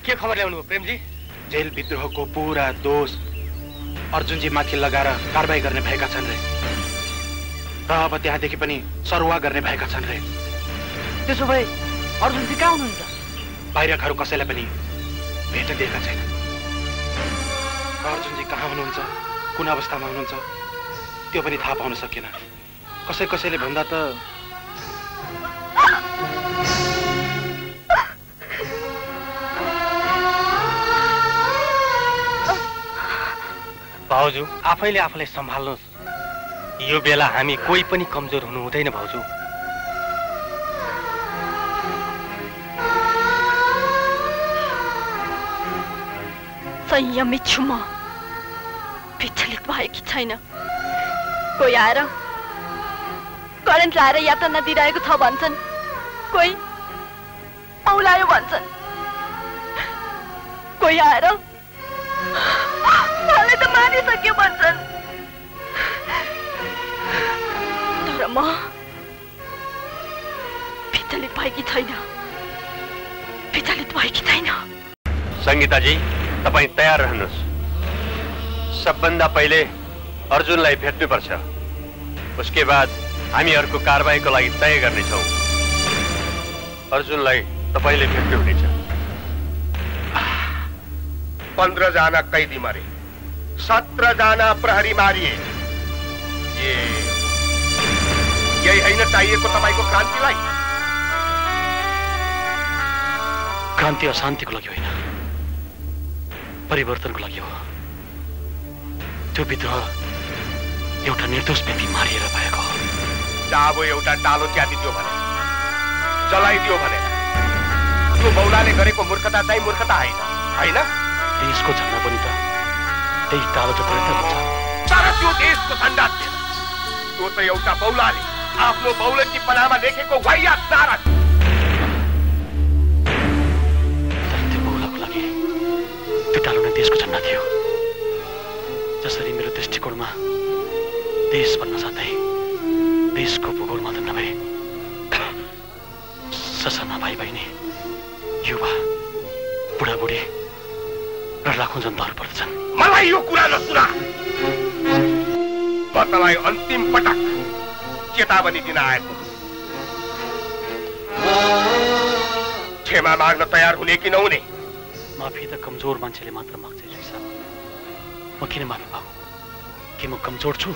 के खबर ल्याउनु प्रेमजी? जेल विद्रोहको पुरा दोष अर्जुनजी माथि लगाएर कारवाही गर्ने भएका छन् रे। र अब त्यहाँदेखि पनि सरुवा गर्ने भएका छन् रे। त्यसो भए अर्जुनजी कहाँ हुनुहुन्छ? बाहिरकाहरू कसैलाई पनि भेट दिएका छैन र अर्जुनजी कहाँ हुनुहुन्छ? कुन अवस्थामा हुनुहुन्छ? त्यो पनि थाहा पाउन सकेन कसै कसैले भन्दा त भाउजू आफैले आफूलाई सम्हाल्नुहोस्। यो बेला हामी कोही पनि कमजोर हुनु हुँदैन भाउजू। संयमित छु म। विचलित भएकी छैन। कोही आएर करेन्ट लाएर यातना दिइरहेको छ भन्छन्। कोही औलायो भन्छन्। कोही आएर म? विचलित छैन छैन सङ्गीताजी तपाईँ तयार रहनुहोस्। सबभन्दा पहिले अर्जुनलाई भेट्नुपर्छ उसके बाद हामीहरूको कारवाहीको लागि तय गर्नेछौँ। अर्जुनलाई तपाईँले भेट्नुहुनेछ पन्ध्रजना कैदी मरे। सत्रजना प्रहरी मारिए। यही होइन चाहिएको तपाईँको क्रान्तिलाई क्रान्ति अशान्तिको लागि होइन परिवर्तनको लागि हो त्यो विद्रोह एउटा निर्दोष व्यक्ति मारिएर भएको हो चाबो एउटा डालो च्यातिदियो भने जलाइदियो भने त्यो मौलाले गरेको मूर्खता चाहिँ मूर्खता होइन होइन देशको झन्डा पनि त त्यही डालो त हुन्छ तर त्यो देशको झन्डा थिएन त्यो त एउटा बौलाले आफ्नो बौलकी पनामा लेखेको थियो। तर लागि त्यो डालो नै देशको झन्डा थियो। जसरी मेरो दृष्टिकोणमा देश भन्न साथै देशको भूगोल मात्र नभए ससाना भाइ बहिनी युवा बुढाबुढी र लाखौँ जनताहरू पर्दछन्। मलाई यो कुरा नसुना। म तँलाई अन्तिम पटक चेतावनी दिन आएको क्षमा माग्न तयार हुने कि नहुने? माफी त कमजोर मान्छेले मात्र माग्छ म किन माफी मागु? के म कमजोर छु?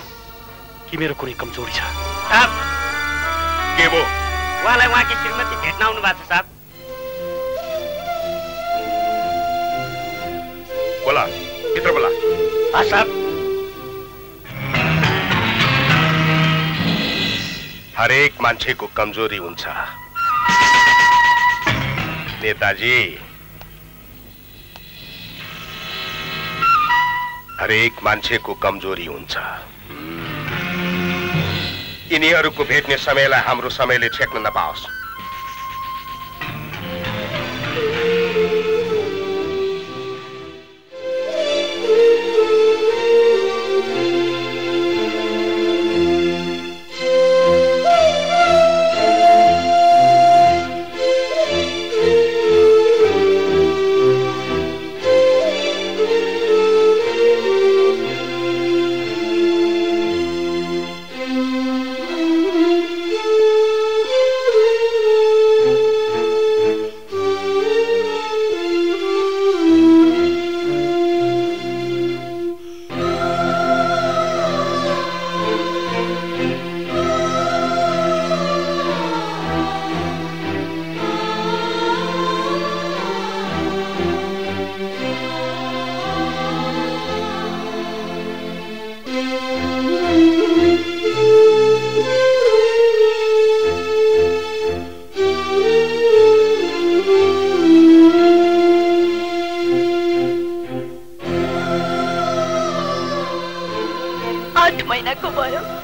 कि मेरो कुनै कमजोरी छ? के भो उहाँलाई उहाँकी श्रीमती भेट्न आउनु भएको छ साहब? बोला भित्र बोला साहब। हरेक मान्छेको कमजोरी हुन्छ। नेताजी। हरेक मान्छेको कमजोरी हुन्छ। यिनीहरूको भेट्ने समयलाई हाम्रो समयले छेक्न नपाओस्। না কুমারক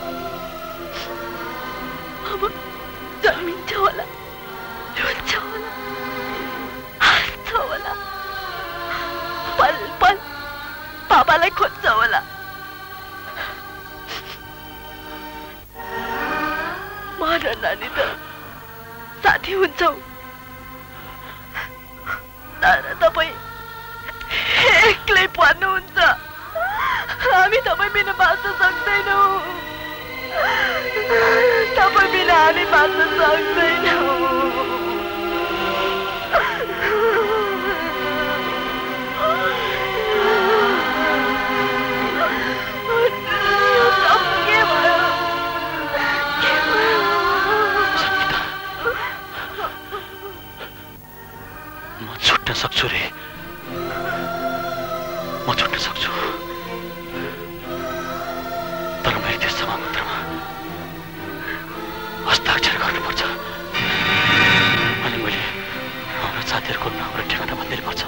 म छुट्न सक्छु रे। म छुट्न सक्छु। तर मैले त्यस समापत्रमा हस्ताक्षर गर्नुपर्छ। अनि मैले हाम्रा साथीहरूको नाम र ठेगाना भनिदिनु पर्छ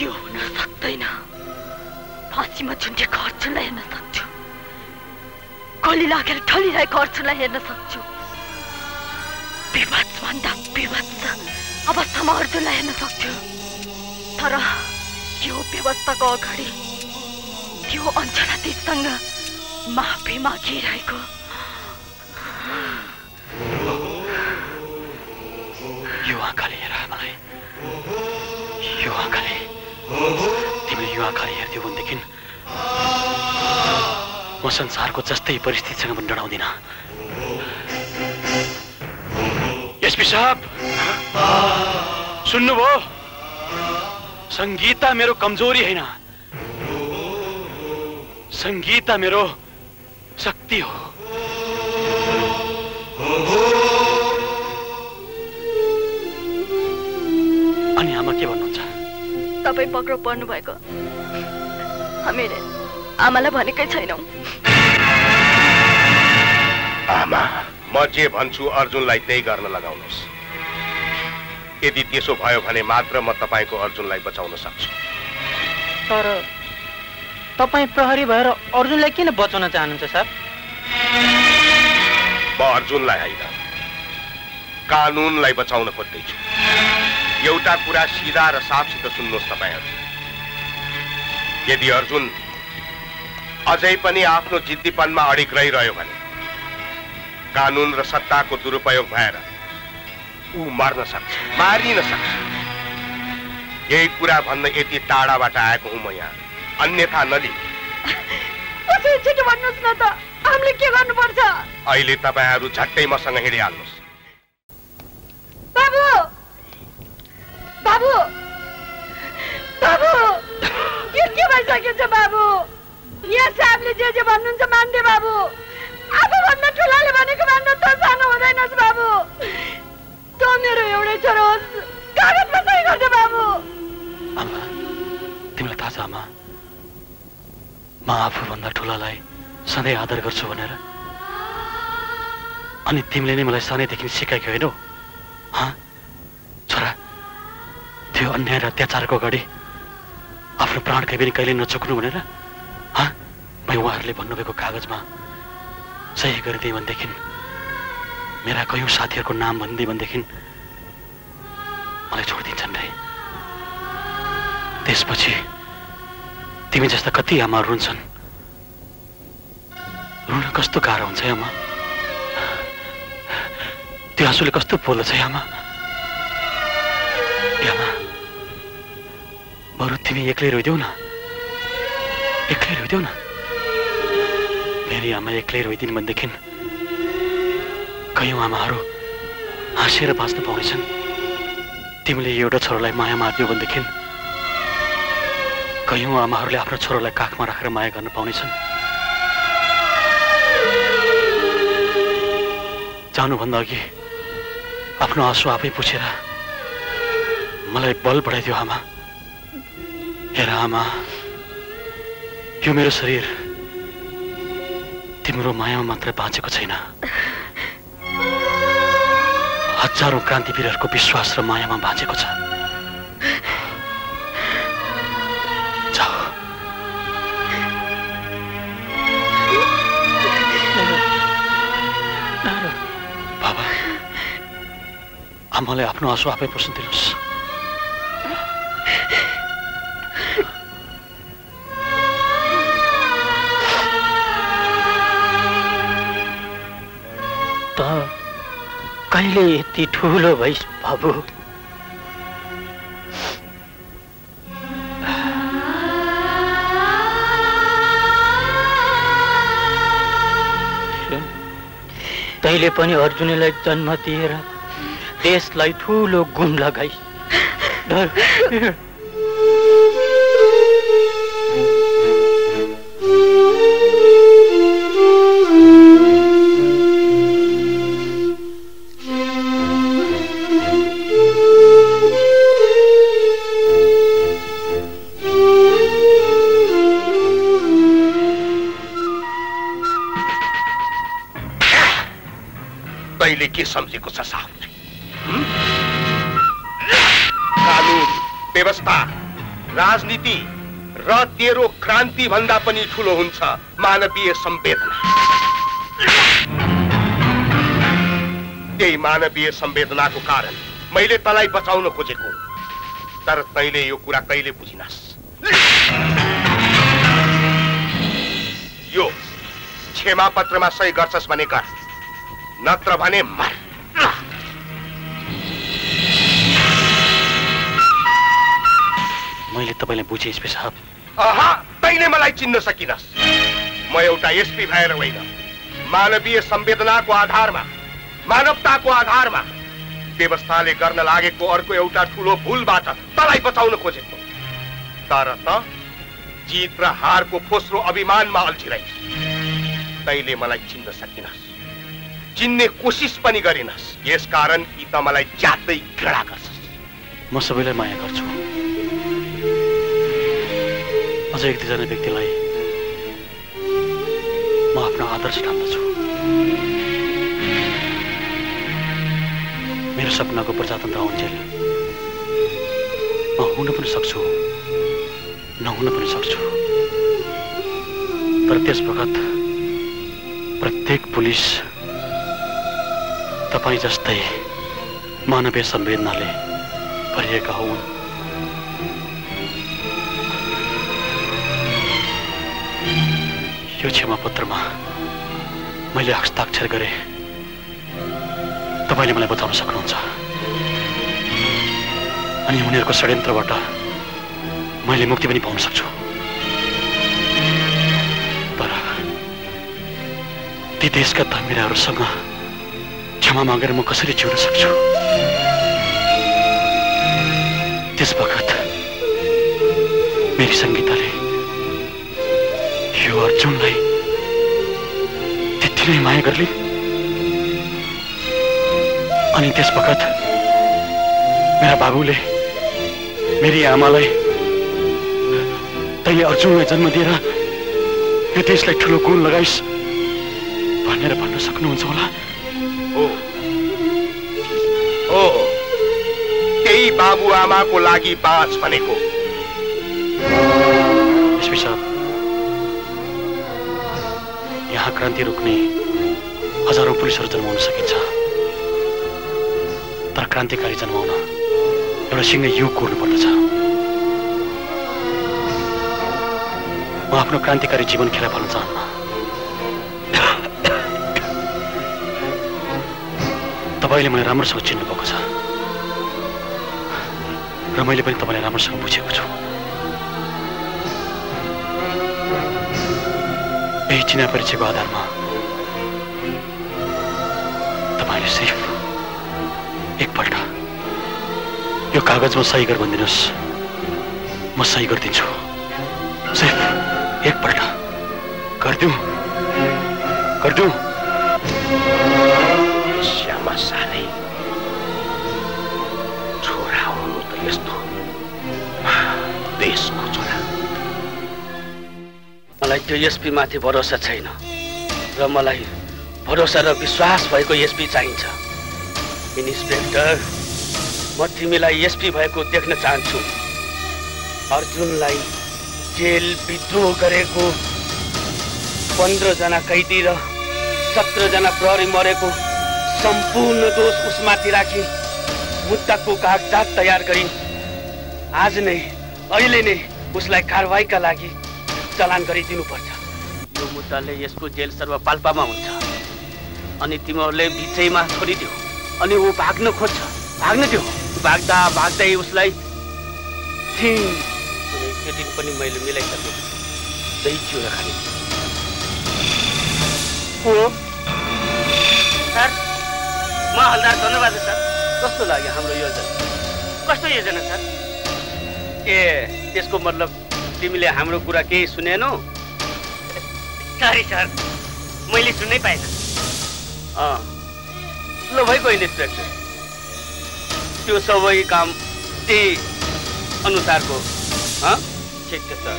यो हुन सक्दैन। फाँसीमा झुन्डेको अर्जुनलाई हेर्न सक्छु। गोली लागेर ढलिरहेको अर्जुनलाई हेर्न सक्छु। विभत्स अवस्थामा अर्जुनलाई हेर्न सक्छु तर यो व्यवस्थाको अगाडि त्यो अञ्चला दिदीसँग माफी मागिरहेको यो आँखाले हेर मलाई यो आँखाले तिमीले यो आँखाले हेर्थ्यौ भनेदेखि म संसारको जस्तै परिस्थितिसँग पनि डराउँदिन एसपी साहब सुन्नुभयो सङ्गीता मेरो कमजोरी होइन। सङ्गीता मेरो शक्ति हो। अनि आमा के भन्नुहुन्छ? तपाईँ पक्राउ पर्नु भएको हामीले आमालाई भनेकै छैनौँ। आमा म जे भन्छु अर्जुनलाई त्यही गर्न लगाउनुहोस्। यदि त्यसो भयो भने मात्र म तपाईँको अर्जुनलाई बचाउन सक्छु। तर तपाईँ प्रहरी भएर अर्जुनलाई किन बचाउन चाहनुहुन्छ सर? म अर्जुनलाई होइन कानुनलाई बचाउन खोज्दैछु। एउटा कुरा सिधा र साफसित सुन्नुहोस् तपाईँहरू। यदि अर्जुन अझै पनि आफ्नो जिद्दीपनमा अडिक रहिरह्यो भने कानुन र सत्ताको दुरुपयोग भएर ऊ मर्न सक्छ मारिन सक्छ। यही कुरा भन्न यति टाढाबाट आएको हुँ म यहाँ। अन्यथा नलि। कसरी छिटो भन्नुहोस् न त हामीले के गर्नुपर्छ? अहिले तपाईँहरू झट्टै मसँग हिँडिहाल्नुहोस्। बाबु! बाबु! बाबु! यो के भइसकेको छ बाबु? यहाँ साहबले जे जे भन्नुहुन्छ मान्दे बाबु। आफूभन्दा ठुलाले भनेको भन्दा त सानो हुँदैनस् बाबु त मेरो एउटै छोरो होस् कागजमा सही गर्छ बाबु आमा तिमीलाई थाहा छ आमा म आफूभन्दा ठुलालाई सधैँ आदर गर्छु भनेर अनि तिमीले नै मलाई सानैदेखि सिकाएको होइनौ छोरा त्यो अन्याय र अत्याचारको अगाडि आफ्नो प्राणकै पनि कहिले नचुक्नु भनेर उहाँहरूले भन्नुभएको कागजमा सही गरिदिएँ भनेदेखि मेरा कयौँ साथीहरूको नाम भनिदिएँ भनेदेखि मलाई छोडिदिन्छन् रे। त्यसपछि तिमी जस्ता कति आमाहरू रुन्छन् रुन कस्तो गाह्रो हुन्छ आमा? त्यो आँसुले कस्तो पोल्दछ है आमा? आमा बरु तिमी एक्लै रोइदेऊ न। एक्लै रोइदेऊ न। मेरी आमा एक्लै रोइदिन् भनेदेखि कयौँ आमाहरू हाँसेर बाँच्न पाउनेछन्। तिमीले एउटा छोरालाई माया मारिदियो भनेदेखि कयौँ आमाहरूले आफ्नो छोरालाई काखमा राखेर माया गर्न पाउनेछन्। जानुभन्दा अघि आफ्नो आँसु आफै पुछेर मलाई बल बढाइदियो आमा। हेर आमा यो मेरो शरीर तिम्रो मायामा मात्र बाँचेको छैन। हजारौँ क्रान्तिवीरहरूको विश्वास र मायामा बाँचेको छ। बाबा आमालाई आफ्नो आँसु आफै पुस्न दिनुहोस्। कहिले यति ठुलो भइस बाबु? तैँले पनि अर्जुनेलाई जन्म दिएर देशलाई ठुलो गुम लगाइस। क्रान्ति भन्दा पनि ठुलो हुन्छ मानवीय संवेदना। त्यही मानवीय संवेदनाको कारण मैले तँलाई बचाउन खोजेको तर तैँले यो कुरा कहिले बुझिनस्? यो क्षमा पत्रमा सही गर्छस् भने कर नत्र भने मर। मैले तपाईँलाई बुझेँ साहब। तैँले मलाई चिन्न सकिनस्। म एउटा एसपी भएर होइन। मानवीय संवेदनाको आधारमा मानवताको आधारमा व्यवस्थाले गर्न लागेको अर्को एउटा ठुलो भुलबाट तँलाई बचाउन खोजेको। तर त जित र हारको फोस्रो अभिमानमा अल्झिरहन् तैँले मलाई चिन्न सकिनस्। चिन्ने कोसिस पनि गरिनस्। यसकारण कि त मलाई ज्यादै घृणा गर्छस्। म सबैलाई माया गर्छु। अझ एक दुईजना व्यक्तिलाई म आफ्नो आदर्श ठान्दछु। मेरो सपनाको प्रजातन्त्र आउन्जेल म हुन पनि सक्छु नहुन पनि सक्छु। तर त्यस बखत प्रत्येक पुलिस तपाईँ जस्तै मानवीय संवेदनाले भरिएका हुन्। यो क्षमा पत्रमा मैले हस्ताक्षर गरेँ तपाईँले मलाई बचाउन सक्नुहुन्छ। अनि उनीहरूको षड्यन्त्रबाट मैले मुक्ति पनि पाउन सक्छु। तर ती देशका धमिराहरूसँग क्षमा मागेर म कसरी जिउन सक्छु? त्यस बखत मेरी सङ्गीताले यो अर्जुनलाई त्यति नै माया गर्ली? अनि त्यस बखत मेरा बाबुले मेरी आमालाई तैँले अर्जुनलाई जन्म दिएर यो देशलाई ठुलो गुण लगाइस् भनेर भन्न सक्नुहुन्छ होला। हो। हो। त्यही बाबुआमाको लागि बाँच भनेको। यहाँ क्रान्ति रोक्ने हजारौँ पुलिसहरू जन्माउन सकिन्छ। तर क्रान्तिकारी जन्माउन एउटा सिङ्गै युग कोर्नु पर्दछ म आफ्नो क्रान्तिकारी जीवन खेला पाल्न चाहन्न। तपाईँले मलाई राम्रोसँग चिन्नु भएको छ। र मैले पनि तपाईँलाई राम्रोसँग बुझेको छु। यही चिना परिचयको आधारमा तपाईँले सिर्फ एकपल्ट यो कागजमा सही गर भनिदिनुहोस् म सही गरिदिन्छु सिर्फ एकपल्ट गरिदिउँ गरिदिउँ श्यामा सानै छोरा हुनु त यस्तो देशको मलाई त्यो एसपी माथि भरोसा छैन। र मलाई भरोसा र विश्वास भएको एसपी चाहिन्छ। इन्सपेक्टर म तिमीलाई एसपी भएको देख्न चाहन्छु। अर्जुनलाई जेल विद्रोह गरेको पन्ध्रजना कैदी र सत्रजना प्रहरी मरेको सम्पूर्ण दोष उसमाथि राखी मुद्दाको कागजात तयार गरी आज नै अहिले नै उसलाई कारवाहीका लागि चलान गरिदिनुपर्छ। यो मुद्दाले यसको जेल सर्वपाल्पामा हुन्छ। अनि तिमीहरूले बिचैमा छोडिदियो। अनि ऊ भाग्न खोज्छ। भाग्न दियो भाग्दा भाग्दै उसलाई त्यो दिन पनि मैले मिलाइसकेँ दही चिउरा खाने हो? सर? म हलदार धन्यवाद सर। कस्तो लाग्यो हाम्रो योजना? कस्तो योजना सर? ए त्यसको मतलब तिमीले हाम्रो कुरा केही सुनेनौ? सरी सर मैले सुन्नै पाइनँ। अँ। ल भइगयो इन्सपेक्टर त्यो सबै काम त्यही अनुसारको हँ? ठिक छ सर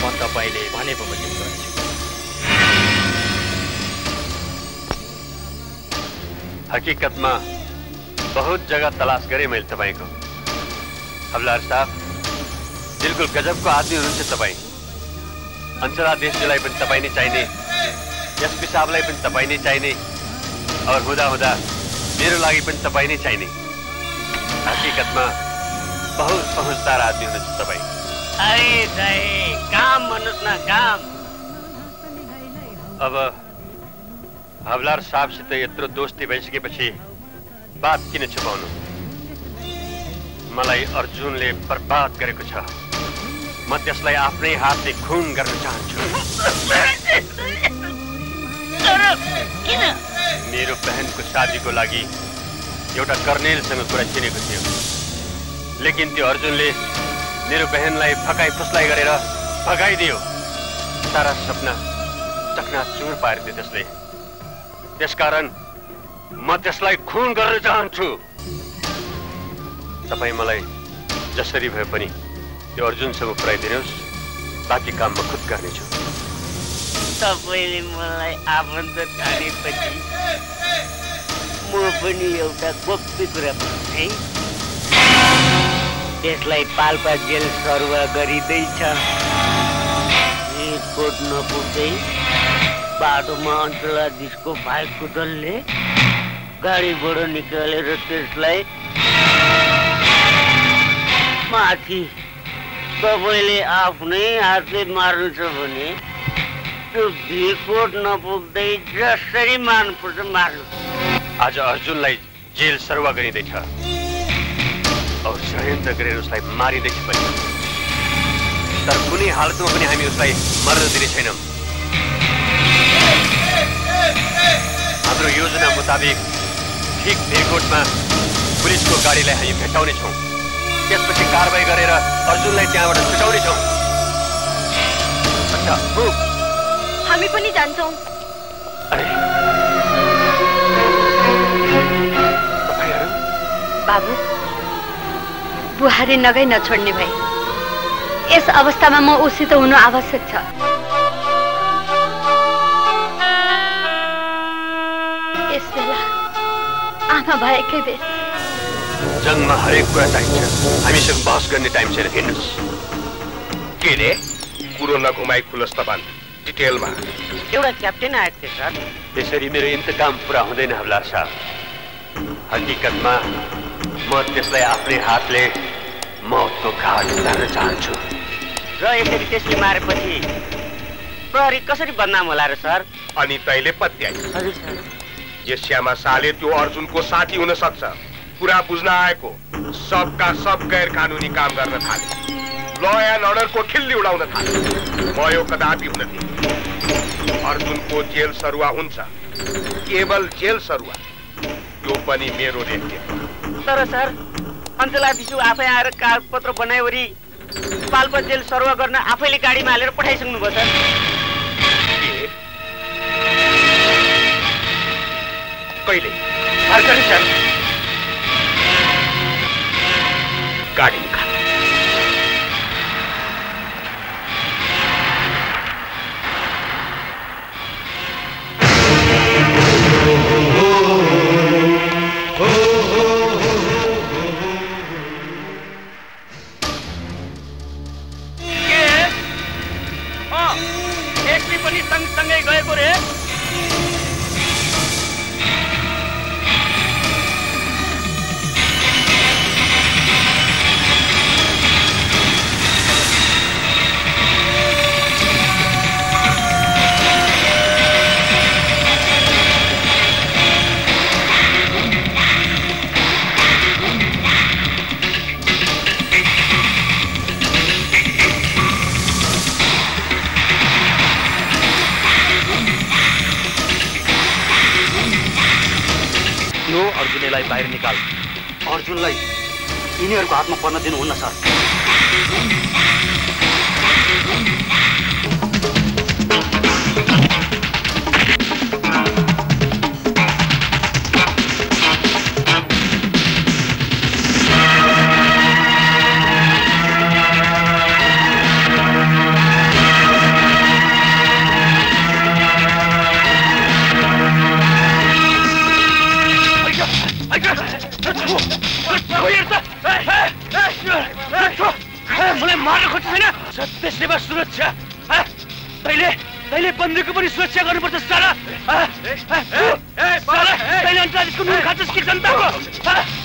म तपाईँले भने बमोजिम गर्छु हकीकतमा बहुत जगह तलास गरेँ मैले तपाईँको। हवलार साहब बिल्कुल गजबको आदमी हुनुहुन्छ तपाईँ। अञ्चलाधीशजीलाई पनि तपाईँ नै चाहिने एसपी साहबलाई पनि तपाईँ नै चाहिने और हुँदा हुँदा मेरो लागि पनि तपाईँ नै चाहिने। हकीकतमा बहुत पहुँचदार आदमी हुनुहुन्छ तपाईँ। अरे काम भन्नुहोस् न काम। अब हवलार साहबसित यत्रो दोस्ती भइसकेपछि बात किन छुपाउनु? मलाई अर्जुनले बर्बाद गरेको छ। म त्यसलाई आफ्नै हातले खुन गर्न चाहन्छु। किन? मेरो बहनको शादीको लागि एउटा कर्नेलसँग कुरा चिनेको थियो। लेकिन त्यो अर्जुनले मेरो बहनलाई फकाइ फुस्लाइ गरेर भगाइदियो। सारा सपना चकनाचुर पारिदियो त्यसले। त्यसकारण म त्यसलाई खुन गर्न चाहन्छु। तपाईँ मलाई जसरी भए पनि त्यो अर्जुनसँग पुऱ्याइदिनुहोस्। बाँकी काम म खुद गर्नेछु। तपाईँले मलाई आफन्त ठानेपछि म पनि एउटा गोप्य कुरा भन्छु त्यसलाई पाल्पा जेल सरुवा गरिँदैछ। एयरपोर्ट नपुग्दै बाटोमा अञ्चलाधीशको बाइकको दलले गाडीबाट निकालेर त्यसलाई माथि। तपाईँले आफ्नै हातले मार्नु छ भने त्यो भिरकोट नपुग्दै जसरी मार्नुपर्छ मार्नु। आज अर्जुनलाई जेल सरुवा गरिँदैछ। षड्यन्त्र गरेर उसलाई मारिँदैछ पनि। तर कुनै हालतमा पनि हामी उसलाई मर्न दिने छैनौँ। हाम्रो योजना मुताबिक ठिक भिरकोटमा पुलिसको गाडीलाई हामी भेटाउनेछौँ त्यसपछि कारवाही गरेर अर्जुनलाई त्यहाँबाट छुटाउनेछौँ हामी पनि जान्छौँ। बाबु बुहारी नगई नछोड्ने भए यस अवस्थामा म उसित हुनु आवश्यक छ। यस बेला आमा भएकै बेस जङ्गमा हरेक कुरा चाहिन्छ। हामीसँग बहस गर्ने टाइम छैन हिँड्नुहोस् के रे? कुरो नघुमाई खुलस् त भन् डिटेलमा। एउटा क्याप्टेन आएको थियो सर। त्यसरी मेरो इन्तकाम पुरा हुँदैन हवलार साहब। हकिकतमा म त्यसलाई आफ्नै हातले मौतको घाट उतार्न चाहन्छु। र यसरी त्यसले मारेपछि प्रहरी कसरी बदनाम होला र सर? अनि तैँले पत्याइ हजुर सर। यस श्यामा शाहले त्यो अर्जुनको साथी हुन सक्छ। कुरा बुझ्न आएको सबका सब गैर कानुनी काम गर्न थाले ल एन्ड अर्डरको खिल्ली उडाउन थाले म यो कदापि हुन दिन्छु अर्जुनको जेल सरुवा हुन्छ केवल जेल सरुवा त्यो पनि मेरो रेखदेख तर सर अञ्चलाधीश आफै आएर कागजपत्र बनाइवरी पाल्पा जेल सरुवा गर्न आफैले गाडीमा हालेर पठाइसक्नु भयो सर? कहिले? सर গাড়ি पर्न दिनुहुन्न सर सुरक्षा गर्नुपर्छ साला हाँ? हाँ? साला तैँले अन्तालिसको नुन खान्छस् कि जनताको हाँ?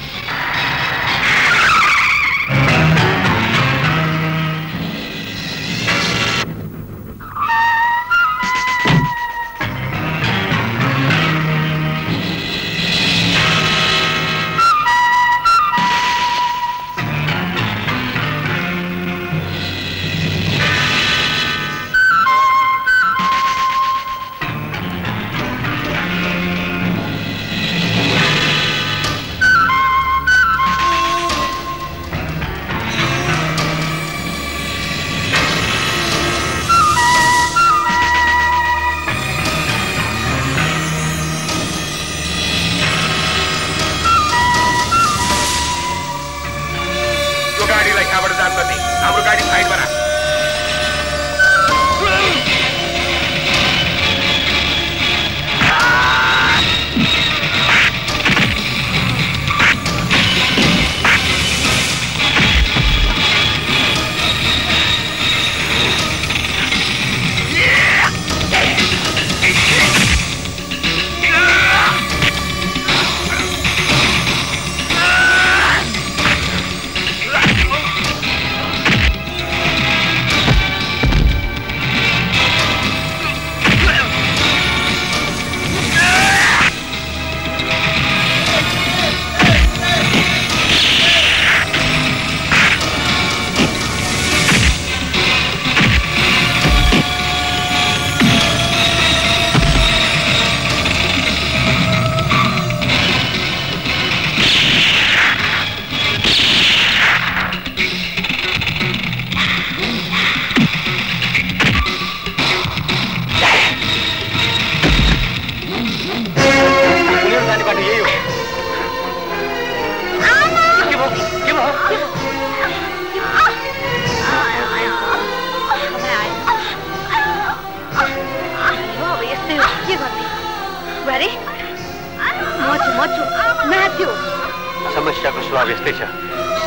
समस्याको स्वभाव यस्तै छ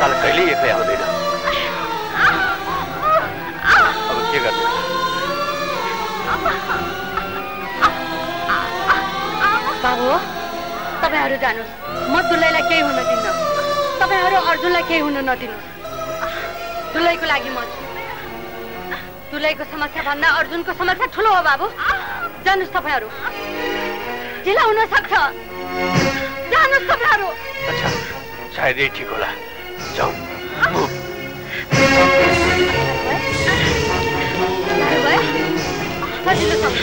साल कहिल्यै एक्लै आउँदैन अब के गर्ने बाबु तपाईँहरू जानुहोस्। म दुलैलाई केही हुन दिन्न। तपाईँहरू अर्जुनलाई केही हुन नदिनुहोस्। दुलैको लागि म छु। दुलैको समस्या भन्दा अर्जुनको समस्या ठुलो हो बाबु। जानुहोस् तपाईँहरू ढिला हुन सक्छ। जानुहोस् तपाईँहरू अच्छा सायद यही ठिक होला जाउँ भयो सजिलो सक्छ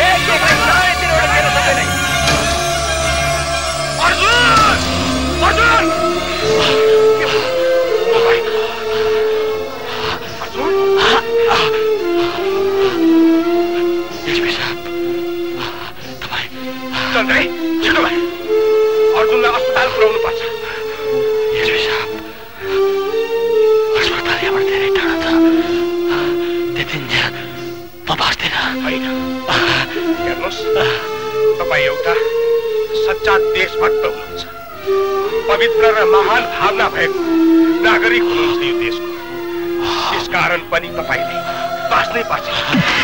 एसपी सच्चा देशभक्त हुनुहुन्छ। पवित्र र महान भावना भएको नागरिक हुनुहुन्छ यो देशको। त्यसकारण पनि तपाईँले बाँच्नै पर्छ।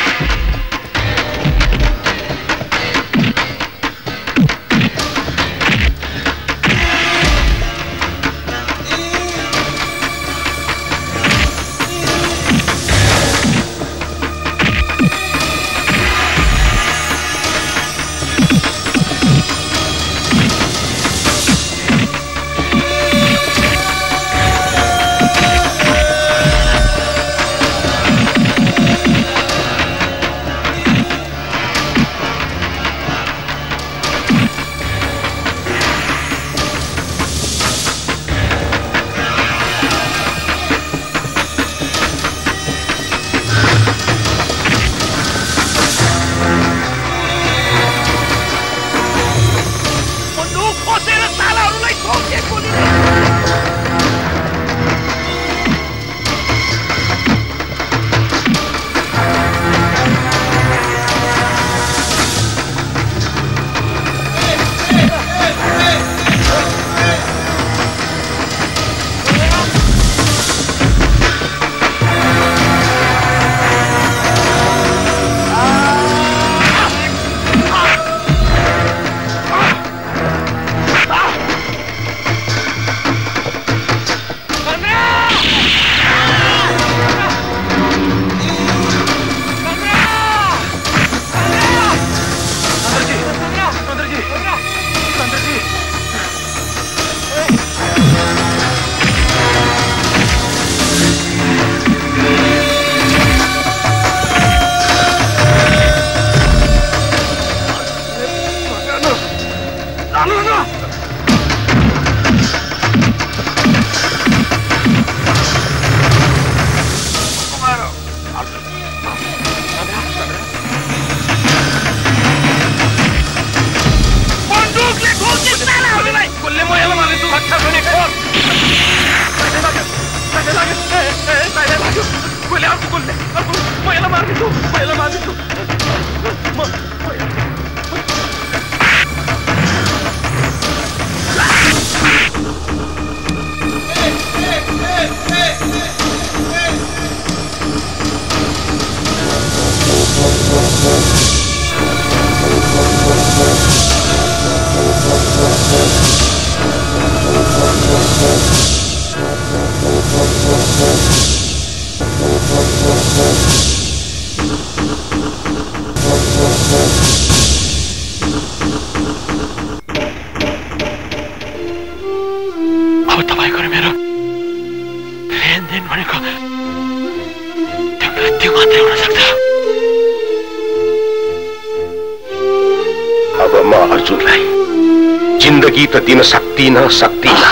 त दिन सक्दिन सक्दिन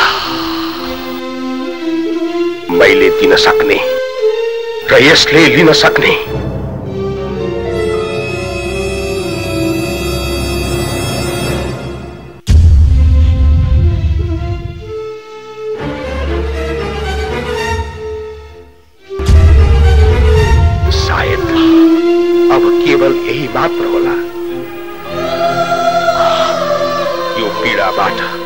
मैले दिन सक्ने र यसले लिन सक्ने। यो